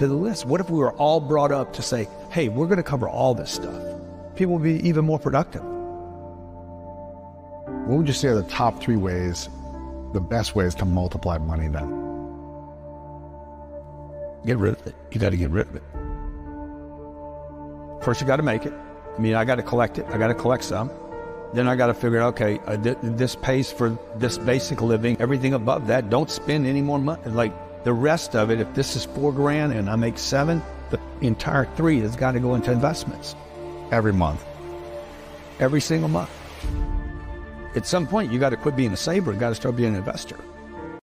to the list? What if we were all brought up to say, hey, we're going to cover all this stuff? People would be even more productive. What would you say are the top three ways, the best ways to multiply money then? Get rid of it. You got to get rid of it. First, you got to make it. I mean, I got to collect it. I got to collect some. Then I got to figure out, okay, uh, th- this pays for this basic living. Everything above that, don't spend any more money. Like the rest of it, if this is four grand and I make seven, the entire three has got to go into investments Every month. every single month. At some point, you got to quit being a saver and got to start being an investor.